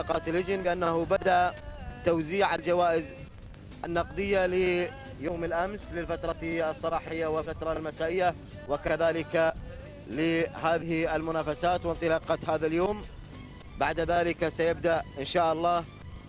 لسباقات اللجن بأنه بدأ توزيع الجوائز النقدية ليوم الأمس للفترة الصباحية والفترة المسائية وكذلك لهذه المنافسات وانطلاقة هذا اليوم. بعد ذلك سيبدأ إن شاء الله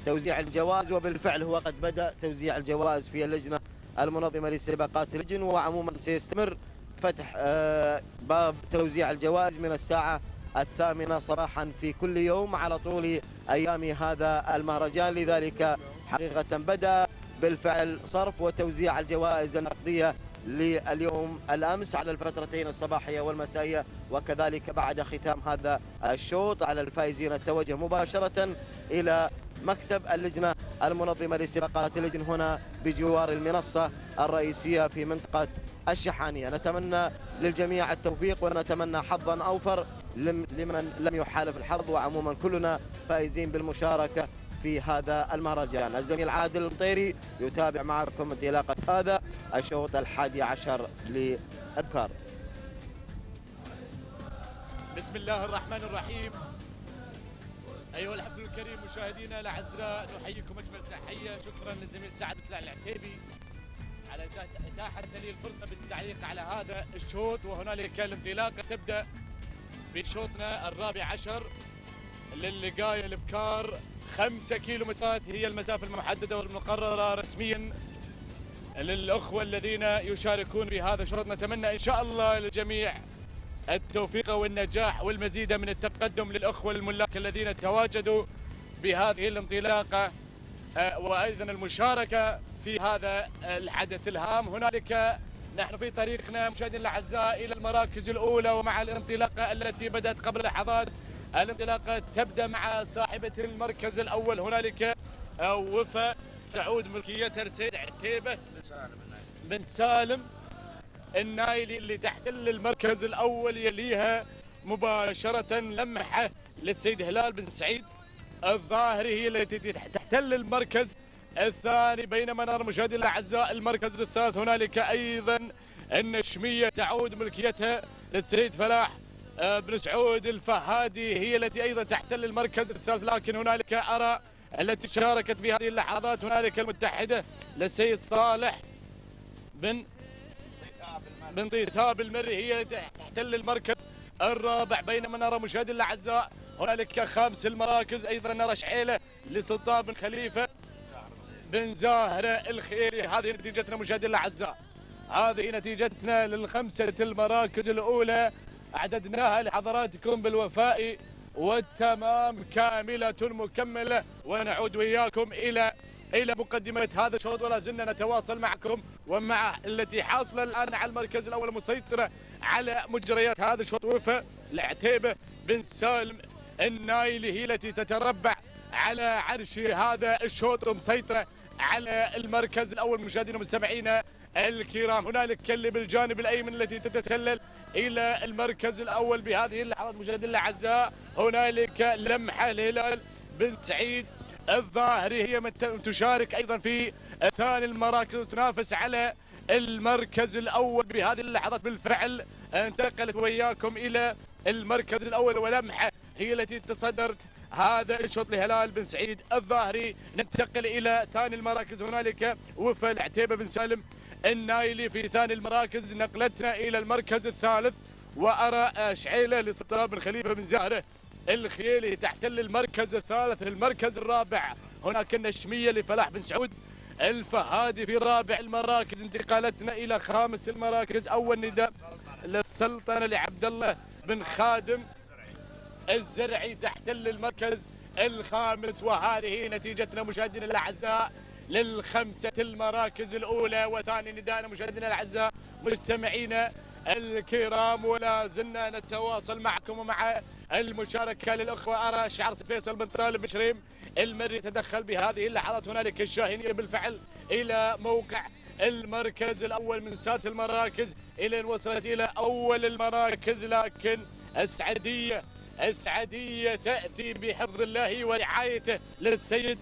توزيع الجوائز وبالفعل هو قد بدأ توزيع الجوائز في اللجنة المنظمة لسباقات اللجن وعموما سيستمر فتح آه، باب توزيع الجوائز من الساعة الثامنة صباحا في كل يوم على طول أيام هذا المهرجان. لذلك حقيقة بدأ بالفعل صرف وتوزيع الجوائز النقدية لليوم الأمس على الفترتين الصباحية والمسائية وكذلك بعد ختام هذا الشوط على الفائزين التوجه مباشرة إلى مكتب اللجنة المنظمة لسباقات اللجن هنا بجوار المنصة الرئيسية في منطقة الشحانية. نتمنى للجميع التوفيق ونتمنى حظا أوفر لمن لم يحالف الحظ وعموما كلنا فائزين بالمشاركة في هذا المهرجان. الزميل عادل المطيري يتابع معكم انطلاقة هذا الشوط الحادي عشر لأبكار بسم الله الرحمن الرحيم. أيها الحفل الكريم مشاهدينا الأعزاء نحييكم أجمل تحية. شكرا للزميل سعد بن العتيبي على إتاحة لي الفرصة بالتعليق على هذا الشوط. وهنالك الانطلاقة تبدأ بشوطنا الرابع عشر للقاية الإبكار. خمسة كيلومترات هي المسافة المحددة والمقررة رسميا للأخوة الذين يشاركون بهذا الشوط. نتمنى إن شاء الله للجميع التوفيق والنجاح والمزيد من التقدم للأخوة الملاك الذين تواجدوا بهذه الانطلاقة آه، وأيضا المشاركة في هذا الحدث الهام. هنالك نحن في طريقنا مشاهدينا الأعزاء إلى المراكز الأولى ومع الانطلاقة التي بدأت قبل لحظات. الانطلاقة تبدأ مع صاحبة المركز الأول. هنالك وفاء تعود ملكيتها لسيد عتيبة بن سالم النايلي اللي تحتل المركز الأول يليها مباشرة لمحة للسيد هلال بن سعيد. الظاهري هي التي تحتل المركز الثاني بينما نرى مشاهدينا الأعزاء المركز الثالث هنالك أيضا النشميه تعود ملكيتها للسيد فلاح آه، بن سعود الفهادي هي التي أيضا تحتل المركز الثالث لكن هنالك ارى التي شاركت في هذه اللحظات. هنالك المتحدة للسيد صالح بن بن طيثاب المري هي تحتل المركز الرابع بينما نرى مشاهدينا الأعزاء. هنالك خامس المراكز أيضا نرى شعيله لسلطان بن خليفة. بن زاهرة الخيري هذه نتيجتنا مشاهدينا الأعزاء. هذه نتيجتنا للخمسة المراكز الأولى. أعددناها لحضراتكم بالوفاء والتمام. كاملة مكملة. ونعود وياكم إلى إلى مقدمة هذا الشوط. ولا زلنا نتواصل معكم. ومع التي حاصلة الآن على المركز الأول المسيطرة على مجريات هذا الشوط. وفاء العتيبة بن سالم النايلي هي التي تتربع على عرش هذا الشوط مسيطرة على المركز الأول. مشاهدينا ومستمعينا الكرام هنالك اللي بالجانب الأيمن التي تتسلل إلى المركز الأول بهذه اللحظات. مشاهدينا الأعزاء هنالك لمحة الهلال بن سعيد الظاهري هي من تشارك أيضا في ثاني المراكز وتنافس على المركز الأول بهذه اللحظات. بالفعل انتقلت وياكم إلى المركز الأول. ولمحة هي التي تصدرت هذا الشوط لهلال بن سعيد الظاهري. ننتقل إلى ثاني المراكز. هنالك وفا العتيبة بن سالم النايلي في ثاني المراكز. نقلتنا إلى المركز الثالث. وأرى شعيلة لسلطان بن خليفة بن زهره الخيلي تحتل المركز الثالث المركز الرابع. هناك النشمية لفلاح بن سعود الفهادي في رابع المراكز. انتقالتنا إلى خامس المراكز. أول نداء للسلطنة لعبد الله بن خادم. الزرعي تحتل المركز الخامس وهذه نتيجتنا مشاهدينا الأعزاء للخمسة المراكز الأولى وثاني نداء مشاهدينا الأعزاء مستمعينا الكرام ولا زلنا نتواصل معكم ومع المشاركة للأخوة أرى شعر فيصل بن طالب بن شريم المري يتدخل بهذه اللحظات. هنالك الشاهينيه بالفعل إلى موقع المركز الأول من سات المراكز إلى وصلت إلى أول المراكز لكن السعدية السعدية تأتي بحفظ الله ورعايته للسيد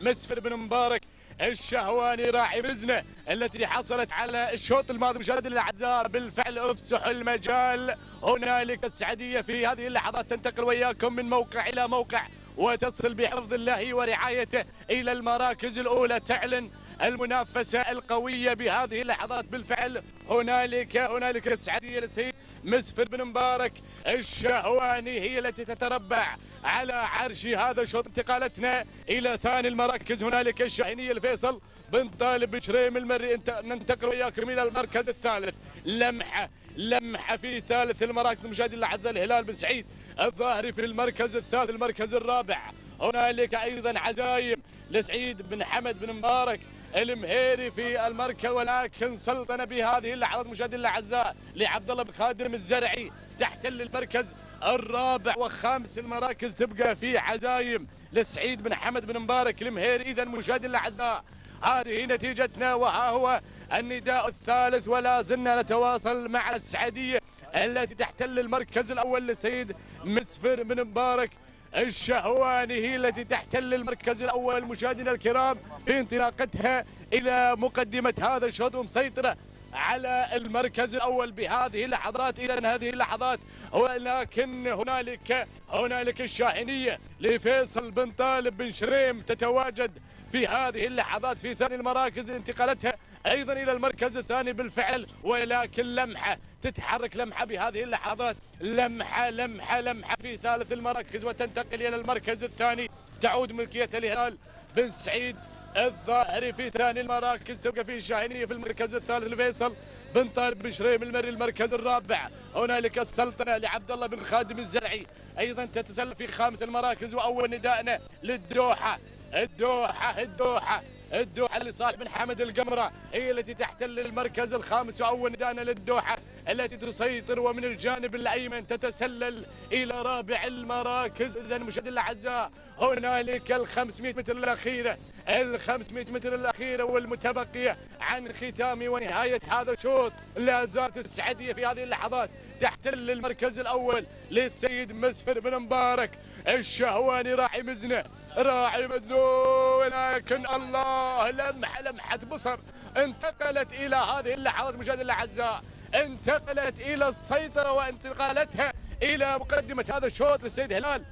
مسفر بن مبارك الشهواني راعي بزنة التي حصلت على الشوط الماضي مشاهدينا الاعزاء بالفعل أفسح المجال. هنالك السعدية في هذه اللحظات تنتقل وياكم من موقع إلى موقع وتصل بحفظ الله ورعايته إلى المراكز الأولى. تعلن المنافسة القوية بهذه اللحظات بالفعل. هنالك هنالك السعدية للسيد مسفر بن مبارك الشهواني هي التي تتربع على عرش هذا الشوط انتقالتنا إلى ثاني المراكز. هنالك الشاهينية الفيصل بن طالب شريم المري. ننتقل وياكم إلى المركز الثالث. لمحه لمحة في ثالث المراكز. المشاهدين الاعزاء الهلال بن سعيد الظاهري في المركز الثالث المركز الرابع. هنالك أيضا عزايم لسعيد بن حمد بن مبارك. المهيري في المركز ولكن سلطنه بهذه اللحظات مشاهدينا الأعزاء لعبد الله بن خادم الزرعي تحتل المركز الرابع. وخامس المراكز تبقى في عزايم لسعيد بن حمد بن مبارك المهيري. اذا مشاهدينا الأعزاء هذه نتيجتنا وها هو النداء الثالث. ولا زلنا نتواصل مع السعدية التي تحتل المركز الأول لسيد مسفر بن مبارك. الشهواني هي التي تحتل المركز الأول مشاهدينا الكرام في انطلاقتها إلى مقدمة هذا الشوط ومسيطره على المركز الأول بهذه اللحظات إذا هذه اللحظات ولكن هنالك هنالك الشاحنية لفيصل بن طالب بن شريم تتواجد في هذه اللحظات في ثاني المراكز انتقلتها أيضا إلى المركز الثاني بالفعل ولكن لمحة تتحرك لمحة بهذه اللحظات. لمحة لمحة لمحة في ثالث المراكز وتنتقل إلى المركز الثاني. تعود ملكية الهلال بن سعيد الظاهري في ثاني المراكز. تبقى في الشاهينيه في المركز الثالث الفيصل بن طارق بن شريم المري المركز الرابع. هنالك السلطنة لعبد الله بن خادم الزرعي. أيضا تتسلل في خامس المراكز وأول ندائنا للدوحة. الدوحة الدوحة. الدوحة لصالح بن حمد القمرة هي التي تحتل المركز الخامس وأول ندانا للدوحة التي تسيطر ومن الجانب الأيمن تتسلل إلى رابع المراكز. إذا المشاهدين الأعزاء هنالك ال 500 متر الأخيرة ال 500 متر الأخيرة والمتبقية عن ختام ونهاية هذا الشوط. لا زالت السعدية في هذه اللحظات تحتل المركز الأول للسيد مسفر بن مبارك الشهواني راعي مزنة. راعي مذنون ولكن الله لمحة لمحة بصر. انتقلت إلى هذه اللحظات مشاهدينا الأعزاء. انتقلت إلى السيطرة وانتقالتها إلى مقدمة هذا الشوط للسيد هلال.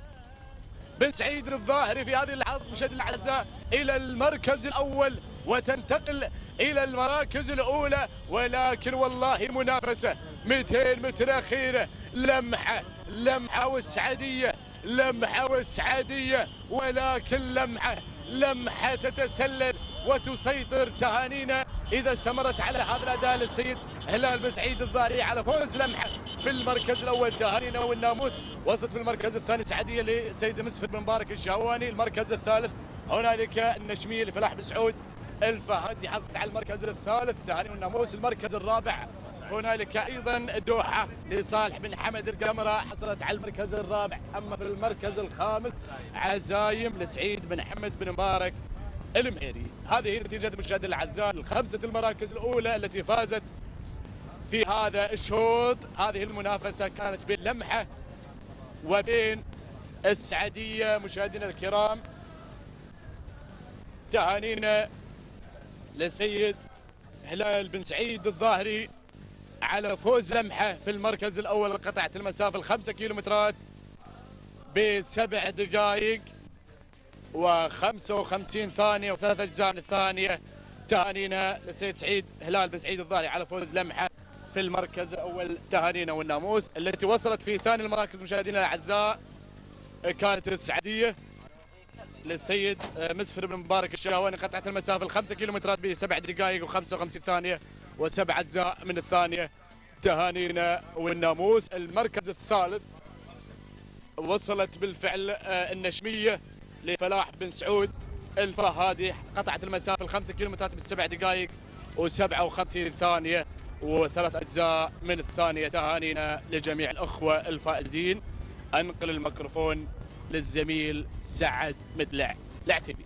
بن سعيد الظاهري في هذه اللحظات مشاهدينا الأعزاء إلى المركز الأول وتنتقل إلى المراكز الأولى ولكن والله منافسة. 200 متر أخيرة لمحة لمحة والسعدية لمحة والسعادية ولكن لمحة لمحة تتسلل وتسيطر تهانينا. إذا استمرت على هذا الأداء للسيد هلال بن سعيد الظاهري على فوز لمحة في المركز الأول تهانينا والناموس. وصلت في المركز الثاني سعدية لسيد مسفر بن مبارك الشهواني. المركز الثالث هنالك النشمية لفلاح بن سعود الفهد حصلت على المركز الثالث تهاني والناموس. المركز الرابع هنالك أيضا دوحة لصالح بن حمد القمرة حصلت على المركز الرابع. أما في المركز الخامس عزايم لسعيد بن حمد بن مبارك المهيري هذه نتيجة مشاهد الأعزاء الخمسه المراكز الأولى التي فازت في هذا الشوط. هذه المنافسة كانت بين لمحة وبين السعدية. مشاهدينا الكرام تهانينا لسيد هلال بن سعيد الظاهري. على فوز لمحة في المركز الأول قطعت المسافة الخمسة كيلومترات بسبع دقائق وخمسة وخمسين ثانية وثلاث أجزاء من الثانية. تهانينا لسيد سعيد هلال بن سعيد الظاهري على فوز لمحة في المركز الأول. تهانينا والناموس التي وصلت في ثاني المراكز مشاهدينا الأعزاء كانت السعدية للسيد مسفر بن مبارك الشهواني قطعت المسافة الخمسة كيلومترات بسبع دقائق وخمسة وخمسين ثانية. وسبع أجزاء من الثانية. تهانينا والناموس. المركز الثالث وصلت بالفعل آه، النشمية لفلاح بن سعود. الفهادي قطعت المسافة الخمسة كيلومترات بالسبع دقائق وسبعة وخمسين ثانية وثلاث أجزاء من الثانية. تهانينا لجميع الأخوة الفائزين. أنقل الميكروفون للزميل سعد مدلع. لاعتب